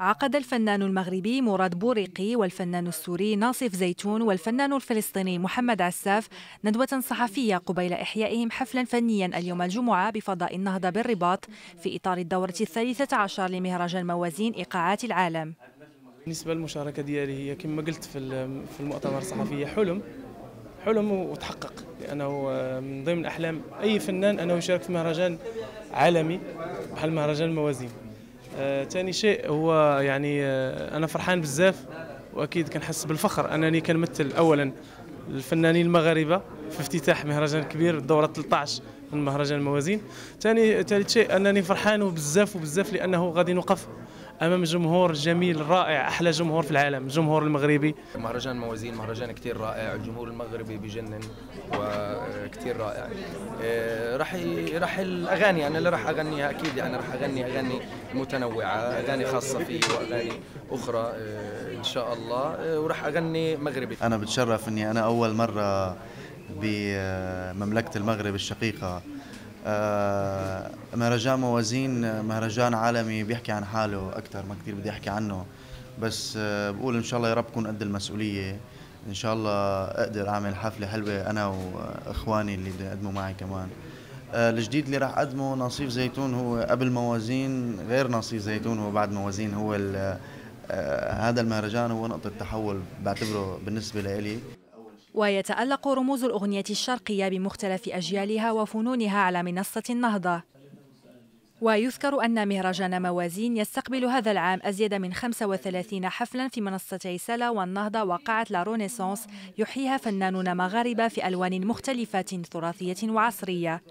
عقد الفنان المغربي مراد بوريقي والفنان السوري ناصف زيتون والفنان الفلسطيني محمد عساف ندوة صحفية قبيل إحيائهم حفلا فنيا اليوم الجمعة بفضاء النهضة بالرباط في إطار الدورة الثالثة عشر لمهرجان موازين إيقاعات العالم. بالنسبة للمشاركة ديالي هي كما قلت في المؤتمر الصحفي حلم حلم وتحقق لأنه من ضمن أحلام أي فنان أنه يشارك في مهرجان عالمي بحال مهرجان الموازين. ثاني آه شيء هو يعني آه أنا فرحان بزاف وأكيد كنحس بالفخر. أنني كنمثل اولا الفنانين المغاربة في افتتاح مهرجان كبير الدورة 13 من مهرجان الموازين. ثاني ثالث شيء أنني فرحان وبزاف وبزاف لأنه غادي نوقف. أمام جمهور جميل رائع أحلى جمهور في العالم الجمهور المغربي. مهرجان موازين مهرجان كثير رائع الجمهور المغربي بجنن وكثير رائع. إيه، راح راح الأغاني أنا اللي راح أغنيها أكيد يعني راح أغني أغاني متنوعة أغاني خاصة في وأغاني أخرى إيه، إن شاء الله. إيه، وراح أغني مغربي. أنا بتشرف إني أنا أول مرة بمملكة المغرب الشقيقة. مهرجان موازين مهرجان عالمي بيحكي عن حاله أكثر ما كثير بدي أحكي عنه. بس آه، بقول إن شاء الله يا رب كون قد المسؤولية. إن شاء الله أقدر أعمل حفلة حلوة أنا وإخواني اللي يقدموا معي كمان. آه، الجديد اللي راح أقدمه نصيف زيتون هو قبل موازين غير نصيف زيتون هو بعد موازين هو هذا المهرجان هو نقطة تحول بعتبره بالنسبة لي ويتألق رموز الأغنية الشرقية بمختلف أجيالها وفنونها على منصة النهضة. ويذكر أن مهرجان موازين يستقبل هذا العام أزيد من 35 حفلا في منصتي سلا والنهضة وقاعة لا رونيسانس يحييها فنانون مغاربة في ألوان مختلفة تراثية وعصرية.